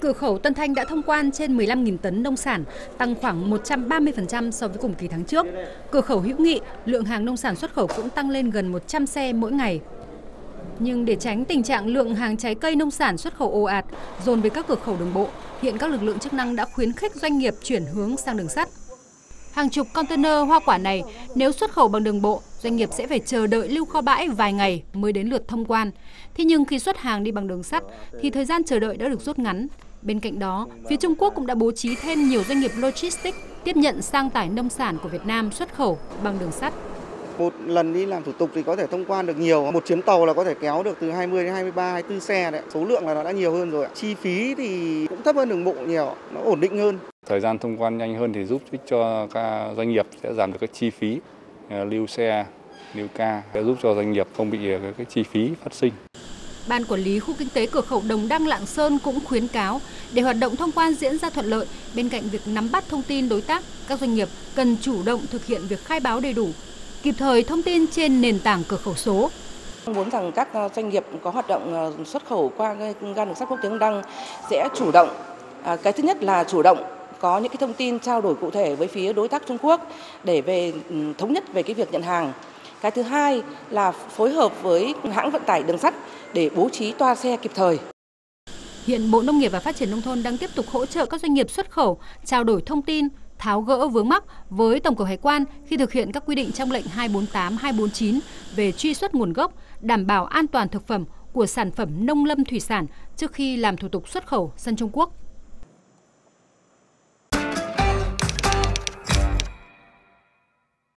Cửa khẩu Tân Thanh đã thông quan trên 15.000 tấn nông sản, tăng khoảng 130% so với cùng kỳ tháng trước. Cửa khẩu Hữu Nghị, lượng hàng nông sản xuất khẩu cũng tăng lên gần 100 xe mỗi ngày. Nhưng để tránh tình trạng lượng hàng trái cây nông sản xuất khẩu ồ ạt dồn về các cửa khẩu đường bộ, hiện các lực lượng chức năng đã khuyến khích doanh nghiệp chuyển hướng sang đường sắt. Hàng chục container hoa quả này nếu xuất khẩu bằng đường bộ, doanh nghiệp sẽ phải chờ đợi lưu kho bãi vài ngày mới đến lượt thông quan. Thế nhưng khi xuất hàng đi bằng đường sắt thì thời gian chờ đợi đã được rút ngắn. Bên cạnh đó, phía Trung Quốc cũng đã bố trí thêm nhiều doanh nghiệp logistics tiếp nhận sang tải nông sản của Việt Nam xuất khẩu bằng đường sắt. Một lần đi làm thủ tục thì có thể thông quan được nhiều. Một chuyến tàu là có thể kéo được từ 20 đến 23, 24 xe đấy. Số lượng là nó đã nhiều hơn rồi. Chi phí thì cũng thấp hơn đường bộ nhiều, nó ổn định hơn. Thời gian thông quan nhanh hơn thì giúp cho các doanh nghiệp sẽ giảm được các chi phí ờ, lưu xe, lưu ca, sẽ giúp cho doanh nghiệp không bị cái chi phí phát sinh. Ban quản lý khu kinh tế cửa khẩu Đồng Đăng Lạng Sơn cũng khuyến cáo để hoạt động thông quan diễn ra thuận lợi, bên cạnh việc nắm bắt thông tin đối tác, các doanh nghiệp cần chủ động thực hiện việc khai báo đầy đủ, kịp thời thông tin trên nền tảng cửa khẩu số. Muốn rằng các ờ, doanh nghiệp có hoạt động ờ, xuất khẩu qua ga đường sắt quốc tế Đồng Đăng sẽ chủ động. Cái thứ nhất là chủ động có những cái thông tin trao đổi cụ thể với phía đối tác Trung Quốc để về ừ, thống nhất về cái việc nhận hàng. Cái thứ hai là phối hợp với hãng vận tải đường sắt để bố trí toa xe kịp thời. Hiện Bộ Nông nghiệp và Phát triển Nông thôn đang tiếp tục hỗ trợ các doanh nghiệp xuất khẩu trao đổi thông tin, tháo gỡ vướng mắc với Tổng cục Hải quan khi thực hiện các quy định trong lệnh 248-249 về truy xuất nguồn gốc, đảm bảo an toàn thực phẩm của sản phẩm nông lâm thủy sản trước khi làm thủ tục xuất khẩu sang Trung Quốc.